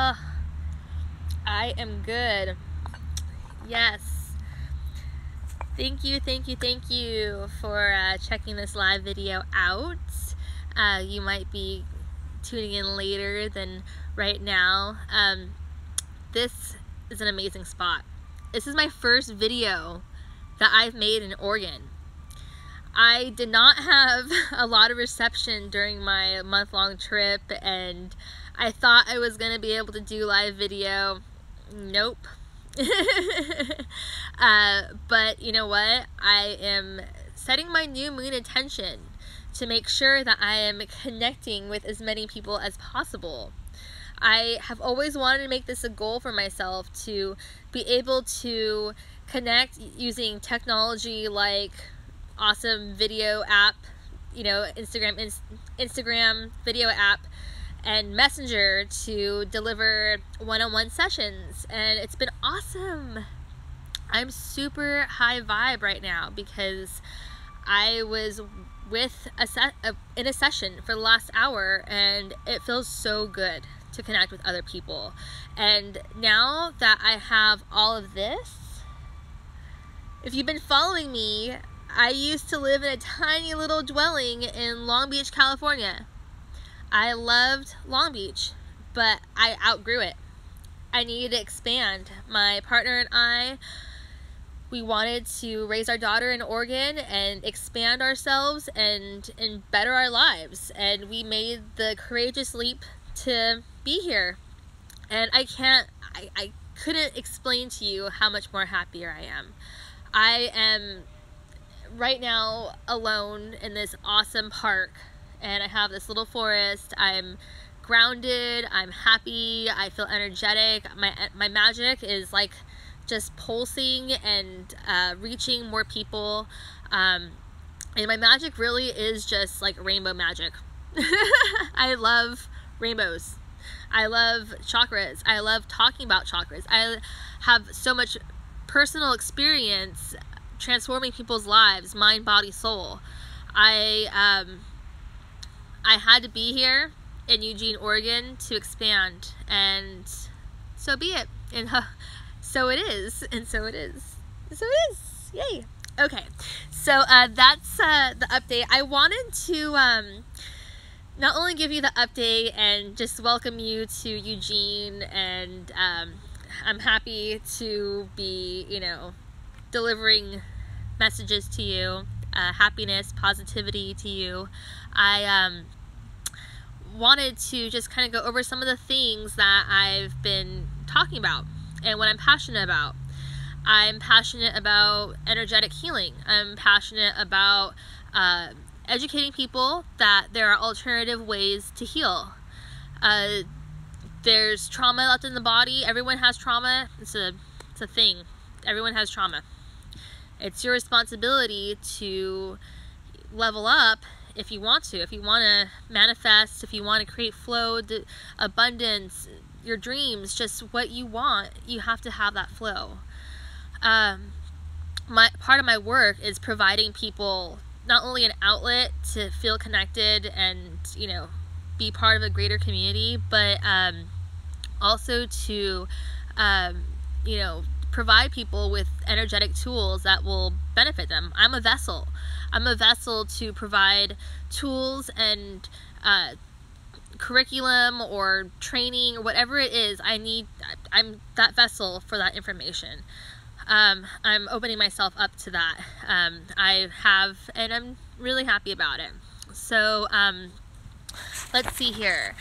Ugh. I am good. Yes. Thank you, thank you, thank you for uh, checking this live video out. Uh, you might be tuning in later than right now. Um, this is an amazing spot. This is my first video that I've made in Oregon. I did not have a lot of reception during my month-long trip and I thought I was going to be able to do live video. Nope. uh, but you know what? I am setting my new moon intention to make sure that I am connecting with as many people as possible. I have always wanted to make this a goal for myself to be able to connect using technology like awesome video app, you know, Instagram Instagram video app and Messenger to deliver one-on-one sessions and it's been awesome. I'm super high vibe right now because I was with a set uh, in a session for the last hour and it feels so good to connect with other people. And now that I have all of this, if you've been following me, I used to live in a tiny little dwelling in Long Beach, California. I loved Long Beach, but I outgrew it. I needed to expand. My partner and I, we wanted to raise our daughter in Oregon and expand ourselves and, and better our lives. And we made the courageous leap to be here. And I can't, I, I couldn't explain to you how much more happier I am. I am right now alone in this awesome park and I have this little forest. I'm grounded, I'm happy, I feel energetic. My, my magic is like just pulsing and uh, reaching more people. Um, and my magic really is just like rainbow magic. I love rainbows. I love chakras. I love talking about chakras. I have so much personal experience transforming people's lives, mind, body, soul. I um, I had to be here in Eugene, Oregon to expand, and so be it. And so it is, and so it is, so it is. Yay! Okay, so uh, that's uh, the update. I wanted to. Um, not only give you the update and just welcome you to Eugene and um, I'm happy to be, you know, delivering messages to you, uh, happiness, positivity to you. I um, wanted to just kind of go over some of the things that I've been talking about and what I'm passionate about. I'm passionate about energetic healing. I'm passionate about uh, educating people that there are alternative ways to heal. Uh, there's trauma left in the body. Everyone has trauma. It's a, it's a thing. Everyone has trauma. It's your responsibility to level up if you want to. If you want to manifest, if you want to create flow, abundance, your dreams, just what you want, you have to have that flow. Um, my part of my work is providing people not only an outlet to feel connected and you know be part of a greater community but um, also to um, you know provide people with energetic tools that will benefit them i'm a vessel i'm a vessel to provide tools and uh, curriculum or training or whatever it is i need i'm that vessel for that information um, I'm opening myself up to that. Um, I have, and I'm really happy about it. So, um, let's see here.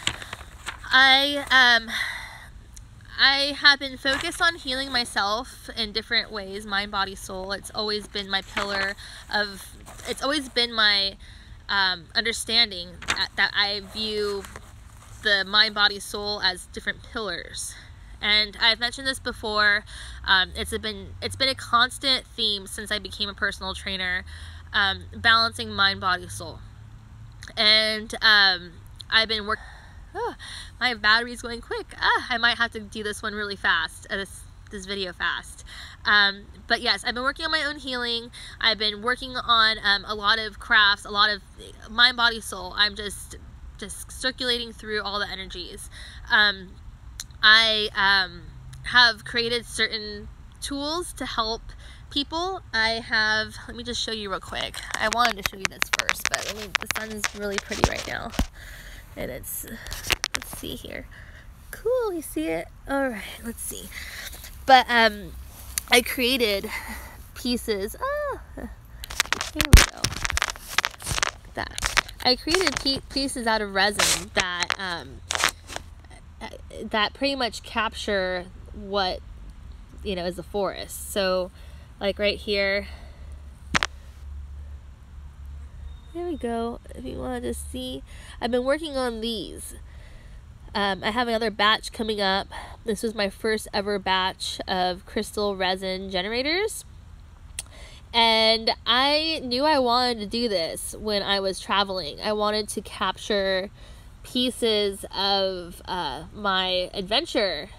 I, um, I have been focused on healing myself in different ways, mind, body, soul. It's always been my pillar of, it's always been my um, understanding that, that I view the mind, body, soul as different pillars and I've mentioned this before. Um, it's been it's been a constant theme since I became a personal trainer, um, balancing mind, body, soul, and um, I've been working. Oh, my battery's going quick. Ah, I might have to do this one really fast. Uh, this this video fast. Um, but yes, I've been working on my own healing. I've been working on um, a lot of crafts, a lot of mind, body, soul. I'm just just circulating through all the energies. Um, I um, have created certain tools to help people. I have, let me just show you real quick. I wanted to show you this first, but me, the sun's really pretty right now. And it's, let's see here. Cool, you see it? All right, let's see. But um, I created pieces. Ah, here we go. That. I created pieces out of resin that um, that pretty much capture what you know is the forest. So, like right here. There we go. If you wanted to see, I've been working on these. Um, I have another batch coming up. This was my first ever batch of crystal resin generators. And I knew I wanted to do this when I was traveling. I wanted to capture pieces of uh, my adventure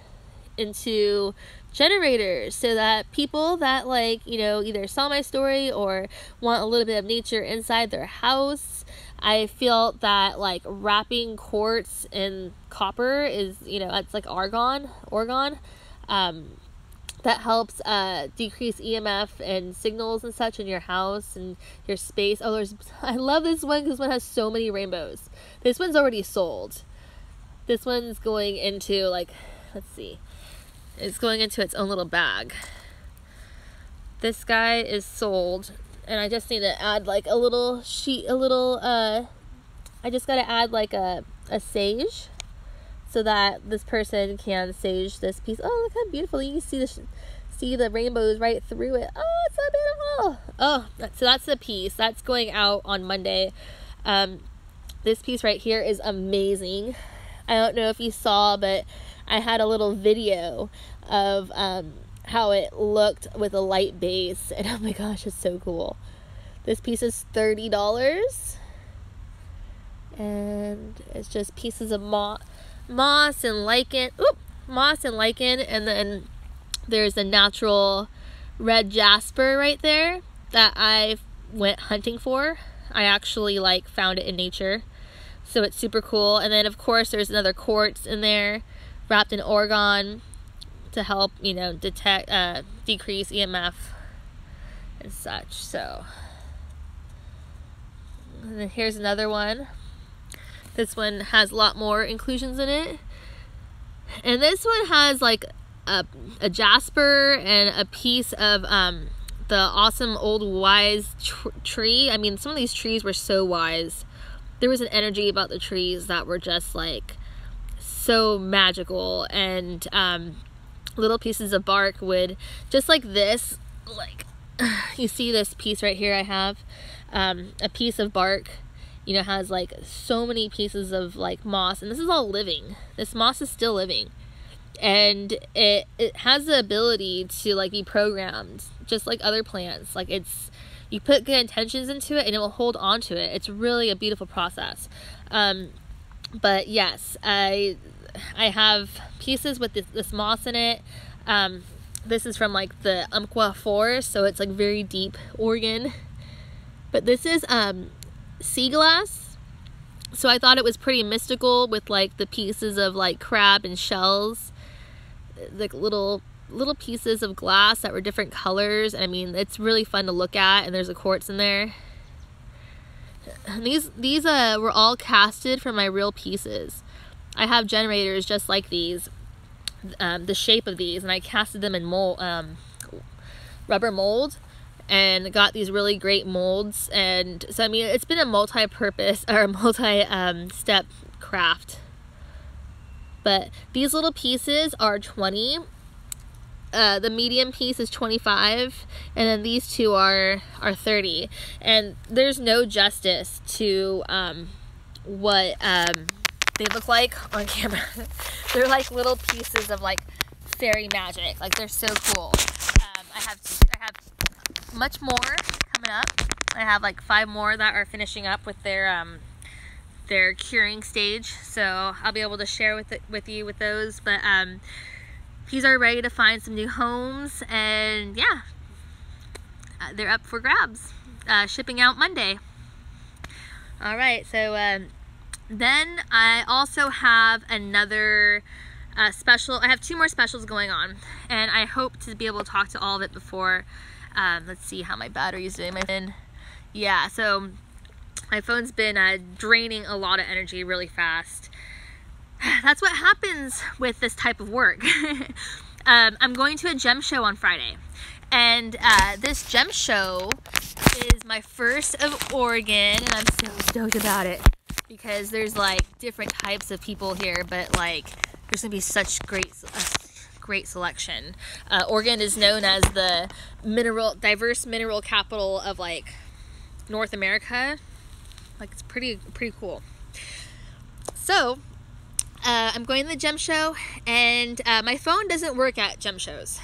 into generators so that people that like you know either saw my story or want a little bit of nature inside their house i feel that like wrapping quartz in copper is you know it's like argon orgone um, that helps uh, decrease emf and signals and such in your house and your space. Oh there's i love this one because one has so many rainbows. This one's already sold. This one's going into like let's see it's going into its own little bag. This guy is sold, and I just need to add like a little sheet, a little, uh, I just got to add like a, a sage so that this person can sage this piece. Oh, look how beautiful. You can see the, see the rainbows right through it. Oh, it's so beautiful. Oh, so that's the piece. That's going out on Monday. Um, this piece right here is amazing. I don't know if you saw, but I had a little video of um, how it looked with a light base, and oh my gosh, it's so cool. This piece is $30, and it's just pieces of mo- moss and lichen. Oop, moss and lichen, and then there's a natural red jasper right there that I went hunting for. I actually like found it in nature. So it's super cool. And then of course there's another quartz in there wrapped in orgone to help, you know, detect, uh, decrease EMF and such. So, and then here's another one. This one has a lot more inclusions in it. And this one has like a, a jasper and a piece of um, the awesome old wise tr tree. I mean, some of these trees were so wise. There was an energy about the trees that were just like so magical. And um, little pieces of bark would just like this like you see this piece right here I have? Um, a piece of bark you know has like so many pieces of like moss. And this is all living. This moss is still living. And it it has the ability to like be programmed just like other plants. Like it's you put good intentions into it and it will hold on to it. It's really a beautiful process. Um, but yes, I I have pieces with this, this moss in it. Um, this is from like the Umpqua forest, so it's like very deep Oregon. But this is um, sea glass. So I thought it was pretty mystical with like the pieces of like crab and shells, like little little pieces of glass that were different colors. I mean, it's really fun to look at, and there's a quartz in there. These these uh were all casted from my real pieces. I have generators just like these, um, the shape of these, and I casted them in mold, um, rubber mold, and got these really great molds. And so I mean, it's been a multi-purpose or multi-step um, craft. But these little pieces are 20 uh, the medium piece is 25 and then these two are are 30 and there's no justice to um, what um, they look like on camera. They're like little pieces of like fairy magic. Like they're so cool. Um, I have I have much more coming up. I have like five more that are finishing up with their um, their curing stage. So I'll be able to share with it with you with those. But um, He's are ready to find some new homes. And yeah, uh, they're up for grabs. Uh, shipping out Monday. All right, so um, then I also have another uh, special. I have two more specials going on, and I hope to be able to talk to all of it before. Um, let's see how my battery is doing. My phone, yeah. So my phone's been uh, draining a lot of energy really fast. That's what happens with this type of work. um, I'm going to a gem show on Friday, and uh, this gem show is my first of Oregon, and I'm so stoked about it because there's like different types of people here, but like there's gonna be such great, uh, great selection. Uh, Oregon is known as the mineral, diverse mineral capital of like North America. Like it's pretty, pretty cool. So uh, I'm going to the gem show, and uh, my phone doesn't work at gem shows.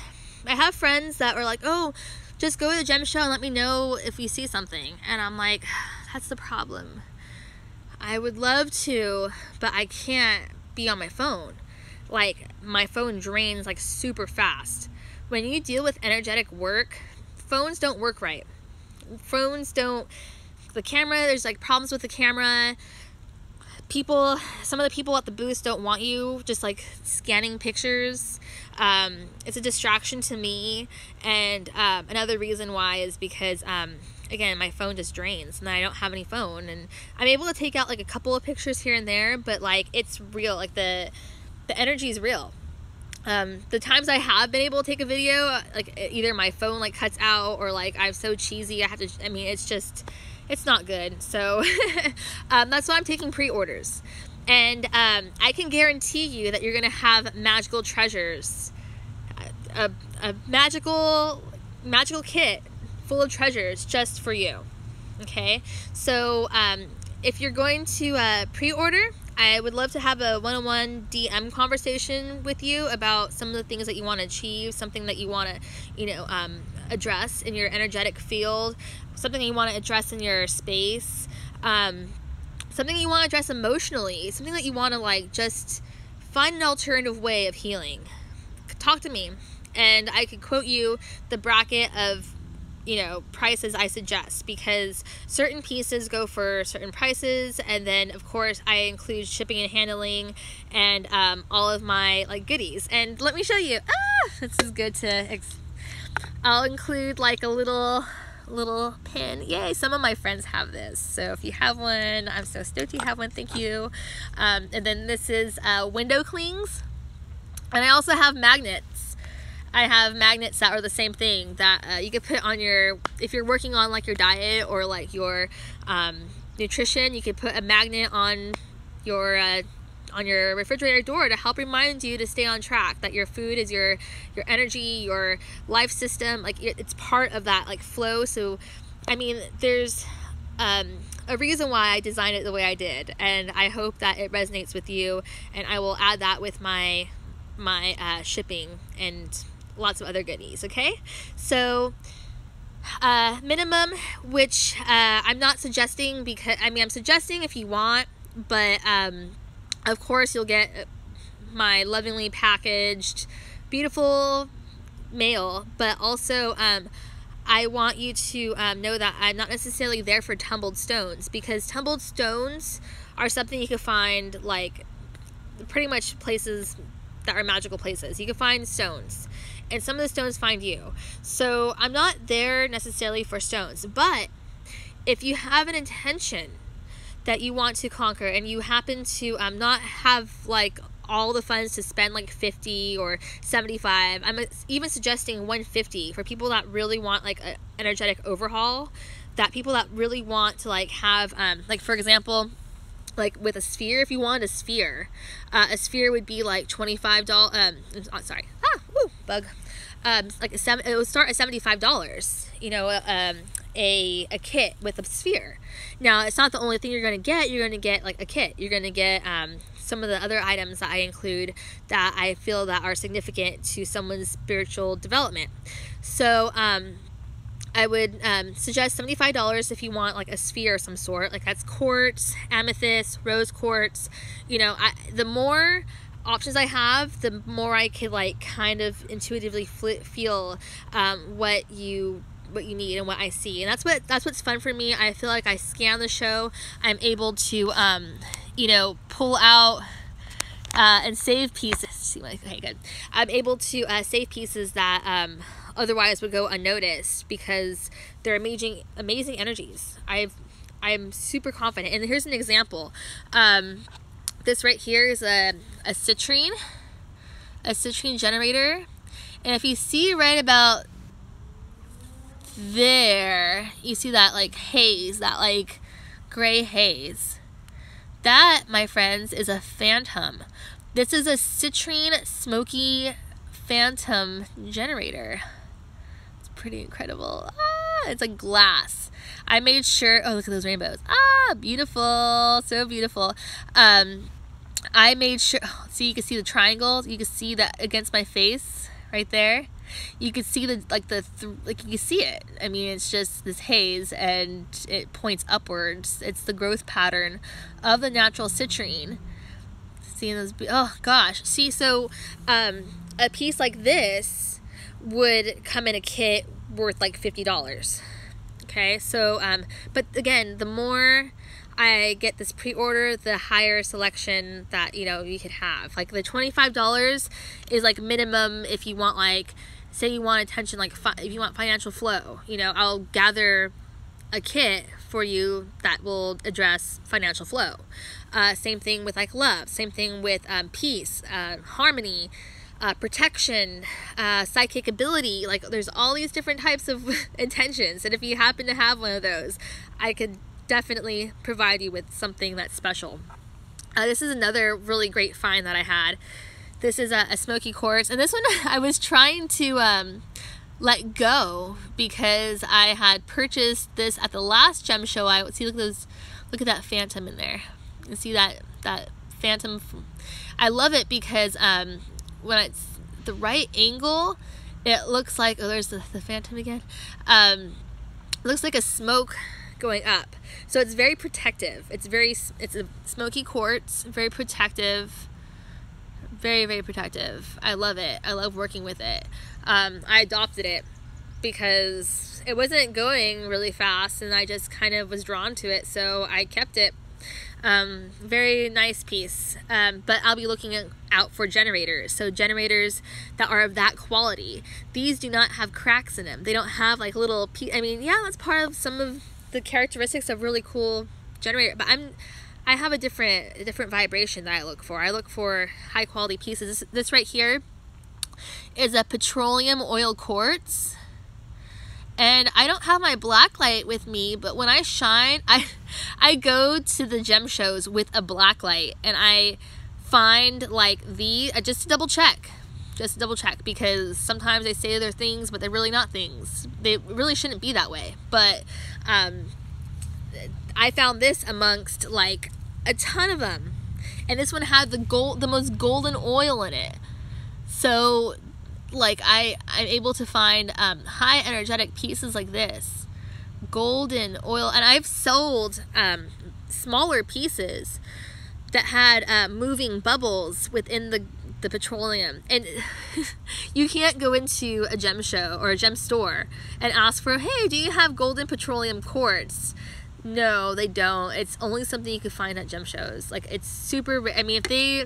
I have friends that are like, oh, just go to the gem show and let me know if you see something. And I'm like, that's the problem. I would love to, but I can't be on my phone. Like, my phone drains like super fast. When you deal with energetic work, phones don't work right. Phones don't, the camera, there's like problems with the camera people some of the people at the booth don't want you just like scanning pictures um, it's a distraction to me and um, another reason why is because um, again my phone just drains and i don't have any phone and i'm able to take out like a couple of pictures here and there but like it's real like the the energy is real um, the times I have been able to take a video, like either my phone like cuts out or like I'm so cheesy, I have to, I mean, it's just, it's not good. So um, that's why I'm taking pre-orders. And um, I can guarantee you that you're to have magical treasures. A, a magical, magical kit full of treasures just for you. Okay? So um, if you're going to uh, pre-order, I would love to have a one-on-one DM conversation with you about some of the things that you want to achieve, something that you want to, you know, um, address in your energetic field, something you want to address in your space, um, something you want to address emotionally, something that you want to like just find an alternative way of healing. Talk to me, and I could quote you the bracket of you know prices I suggest because certain pieces go for certain prices and then of course I include shipping and handling and um, all of my like goodies. And let me show you. Ah this is good to I'll include like a little little pin. Yay some of my friends have this. So if you have one I'm so stoked you have one. Thank you. Um, and then this is uh, window clings. And I also have magnets I have magnets that are the same thing that uh, you could put on your, if you're working on like your diet or like your um, nutrition, you could put a magnet on your uh, on your refrigerator door to help remind you to stay on track that your food is your your energy your life system like it's part of that like flow. So i mean there's um, a reason why i designed it the way i did and i hope that it resonates with you and i will add that with my my uh, shipping and lots of other goodies, okay? So, uh, minimum, which uh, I'm not suggesting because, I mean, I'm suggesting if you want, but um, of course you'll get my lovingly packaged, beautiful mail, but also um, I want you to um, know that I'm not necessarily there for tumbled stones because tumbled stones are something you can find like pretty much places that are magical places. You can find stones and some of the stones find you. So I'm not there necessarily for stones, but if you have an intention that you want to conquer and you happen to um, not have like all the funds to spend like 50 or 75 i'm even suggesting 150 for people that really want like an energetic overhaul that people that really want to like have um, like for example like with a sphere if you want a sphere uh, a sphere would be like $25 um sorry ah bug. Um like a seven it would start at $75 you know um a, a kit with a sphere. Now it's not the only thing you're going to get. You're going to get like a kit. You're going to get um some of the other items that I include that I feel that are significant to someone's spiritual development. So um I would um, suggest $75 if you want like a sphere of some sort. Like that's quartz, amethyst, rose quartz. You know, I, the more options I have, the more I could like kind of intuitively feel um, what you what you need and what I see. And that's what that's what's fun for me. I feel like I scan the show. I'm able to um, you know pull out uh, and save pieces see my okay good i'm able to uh, save pieces that um, otherwise would go unnoticed because they're amazing amazing energies i've i'm super confident and here's an example um, this right here is a, a citrine a citrine generator. And if you see right about there you see that like haze that like gray haze. That my friends is a phantom. This is a citrine smoky phantom generator. It's pretty incredible. Ah, it's like glass. I made sure oh look at those rainbows. Ah beautiful so beautiful. Um i made sure see you can see the triangles. You can see that against my face right there. You can see the like the th- like you can see it. I mean it's just this haze and it points upwards. It's the growth pattern of the natural citrine. Seeing those oh gosh. See so um a piece like this would come in a kit worth like $50 okay so um but again the more I get this pre-order, the higher selection that you know you could have. Like the twenty-five dollars is like minimum if you want like say you want attention like fi- if you want financial flow you know i'll gather a kit for you that will address financial flow uh, same thing with like love same thing with um, peace uh, harmony uh, protection uh, psychic ability like there's all these different types of intentions and if you happen to have one of those i could definitely provide you with something that's special uh, this is another really great find that i had this is a, a smoky quartz, and this one I was trying to um, let go because I had purchased this at the last gem show. I see, look at those, look at that phantom in there. You see that that phantom. I love it because um, when it's the right angle, it looks like oh, there's the, the phantom again. Um, looks like a smoke going up. So it's very protective. It's very it's a smoky quartz, very protective very very protective. I love it. I love working with it. Um, i adopted it because it wasn't going really fast and i just kind of was drawn to it so i kept it. Um, very nice piece. Um, but i'll be looking out for generators. So generators that are of that quality. These do not have cracks in them. They don't have like little i mean yeah that's part of some of the characteristics of really cool generator but i'm I have a different a different vibration that I look for. I look for high quality pieces. This, this right here is a petroleum oil quartz. And I don't have my black light with me, but when I shine, I I go to the gem shows with a black light and I find like the uh, just to double check just double check because sometimes they say they're things but they're really not things they really shouldn't be that way but um, i found this amongst like a ton of them. And this one had the gold, the most golden oil in it. So, like I, I'm able to find um, high energetic pieces like this, golden oil, and I've sold um, smaller pieces that had uh, moving bubbles within the the petroleum and you can't go into a gem show or a gem store and ask for hey do you have golden petroleum quartz no, they don't. It's only something you can find at gem shows. Like it's super. I mean, if they,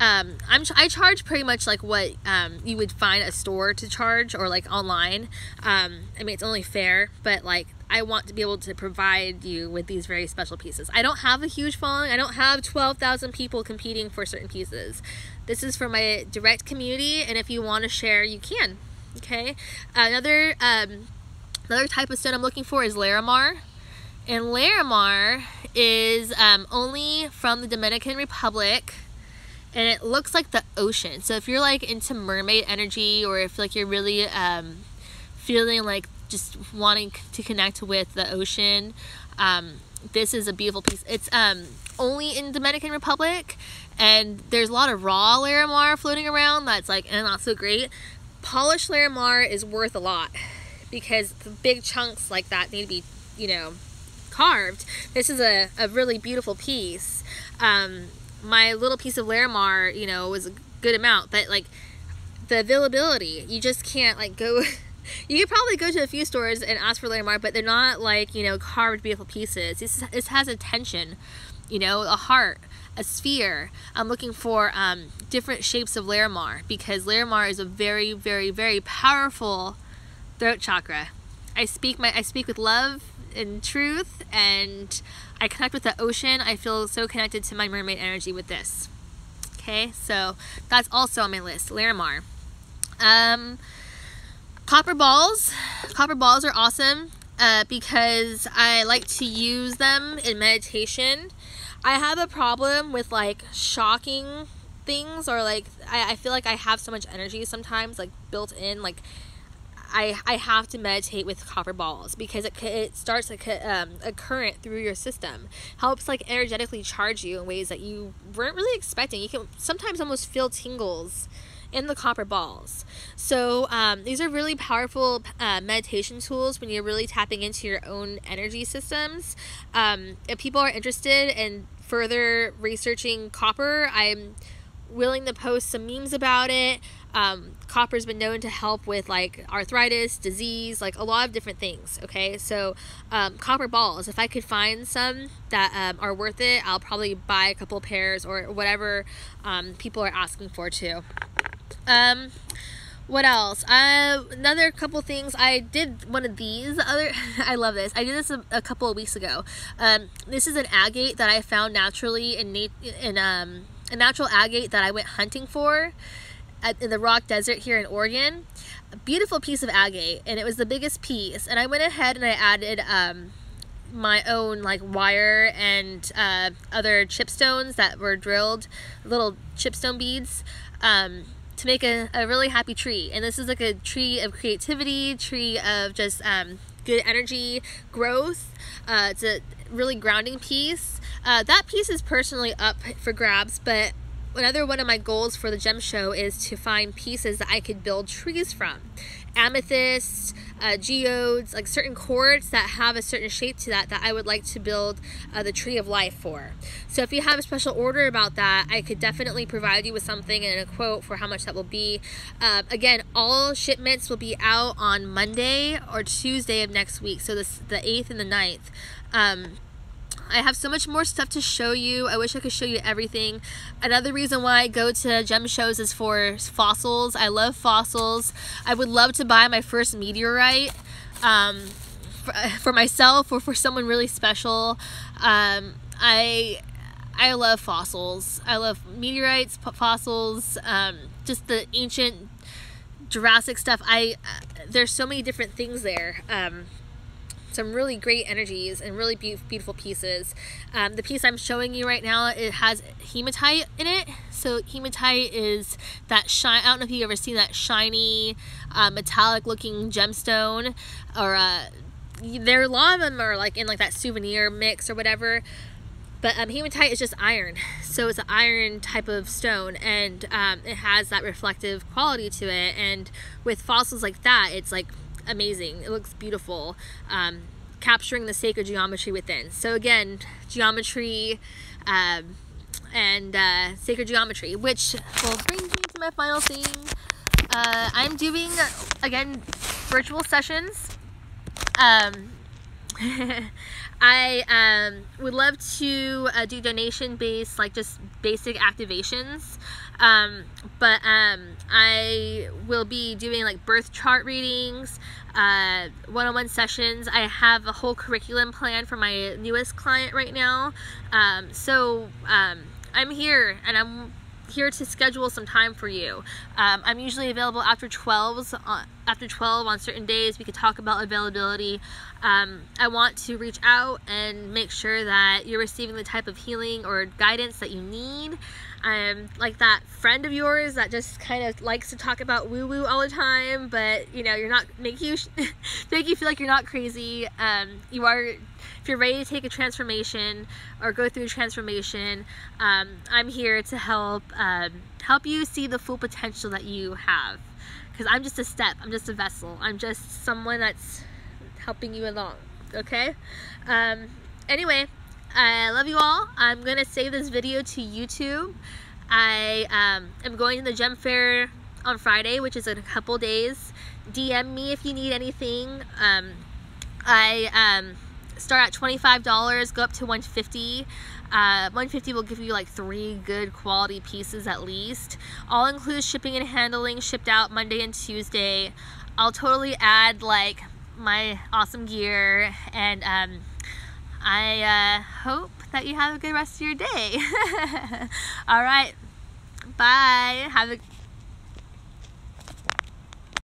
um, I'm I charge pretty much like what um you would find a store to charge or like online. Um, I mean it's only fair, but like I want to be able to provide you with these very special pieces. I don't have a huge following. I don't have twelve thousand people competing for certain pieces. This is for my direct community, and if you want to share, you can. Okay. Another um, another type of stone I'm looking for is Larimar. And Larimar is um, only from the Dominican Republic and it looks like the ocean. So if you're like into mermaid energy or if like you're really um, feeling like just wanting to connect with the ocean, um, this is a beautiful piece. It's um, only in Dominican Republic and there's a lot of raw Larimar floating around that's like and not so great. Polished Larimar is worth a lot because the big chunks like that need to be, you know, carved. This is a, a really beautiful piece. Um, my little piece of Larimar, you know, was a good amount, but like the availability, you just can't like go. you could probably go to a few stores and ask for Larimar, but they're not like you know carved beautiful pieces. This this has attention, you know, a heart, a sphere, I'm looking for um, different shapes of Larimar because Larimar is a very, very, very powerful throat chakra. I speak my I speak with love and truth and I connect with the ocean. I feel so connected to my mermaid energy with this. Okay, so that's also on my list. Larimar. Um, copper balls. Copper balls are awesome uh, because I like to use them in meditation. I have a problem with like shocking things or like I, I feel like I have so much energy sometimes like built in like I, I have to meditate with copper balls because it, it starts a, um, a current through your system helps like energetically charge you in ways that you weren't really expecting you can sometimes almost feel tingles in the copper balls. So um, these are really powerful uh, meditation tools when you're really tapping into your own energy systems. Um, if people are interested in further researching copper, I'm willing to post some memes about it. Um, copper's been known to help with like arthritis, disease, like a lot of different things. Okay, so um, copper balls. If I could find some that um, are worth it, I'll probably buy a couple pairs or whatever um, people are asking for too. Um, what else? Uh, another couple things. I did one of these. Other, I love this. I did this a, a couple of weeks ago. Um, this is an agate that I found naturally in in um a natural agate that I went hunting for at, in the rock desert here in Oregon. A beautiful piece of agate, and it was the biggest piece. And I went ahead and I added um my own like wire and uh, other chipstones that were drilled, little chipstone beads. Um, to make a, a really happy tree. And this is like a tree of creativity, tree of just um, good energy, growth. Uh, it's a really grounding piece. Uh, that piece is personally up for grabs, but another one of my goals for the gem show is to find pieces that I could build trees from amethysts, uh, geodes, like certain quartz that have a certain shape to that that I would like to build uh, the tree of life for. So if you have a special order about that, I could definitely provide you with something and a quote for how much that will be. Uh, again, all shipments will be out on Monday or Tuesday of next week, so this the 8th and the 9th. Um, I have so much more stuff to show you. I wish I could show you everything. Another reason why I go to gem shows is for fossils. I love fossils. I would love to buy my first meteorite um, for, for, myself or for someone really special. Um, I I love fossils. I love meteorites, fossils, um, just the ancient Jurassic stuff. I uh, there's so many different things there. Um, some really great energies and really be beautiful pieces. Um, the piece I'm showing you right now, it has hematite in it. So hematite is that shine. I don't know if you've ever seen that shiny, uh, metallic looking gemstone, or uh, there a lot of them are like in like that souvenir mix or whatever. But um, hematite is just iron, so it's an iron type of stone, and um, it has that reflective quality to it. And with fossils like that, it's like amazing. It looks beautiful. Um, capturing the sacred geometry within. So again, geometry um, and uh, sacred geometry, which will bring me to my final thing. Uh, I'm doing, again, virtual sessions. Um, I um, would love to uh, do donation based, like just basic activations. Um, but um, I will be doing like birth chart readings, uh, one-on-one sessions. I have a whole curriculum plan for my newest client right now. Um, so um, I'm here and I'm here to schedule some time for you. Um, I'm usually available after 12s, uh, after 12 on certain days. We could talk about availability. Um, I want to reach out and make sure that you're receiving the type of healing or guidance that you need. I'm like that friend of yours that just kind of likes to talk about woo woo all the time, but you know, you're not make you make you feel like you're not crazy. Um, you are if you're ready to take a transformation or go through a transformation, um, I'm here to help um, help you see the full potential that you have. Because I'm just a step, I'm just a vessel, I'm just someone that's helping you along. Okay. Um, anyway, I love you all. I'm gonna save this video to YouTube. I um, am going to the gem fair on Friday, which is in a couple days. DM me if you need anything. Um, I um, start at $25, go up to 150 Uh, 150 will give you like three good quality pieces at least. All includes shipping and handling, shipped out Monday and Tuesday. I'll totally add like my awesome gear and um, I uh, hope that you have a good rest of your day. All right. Bye. Have a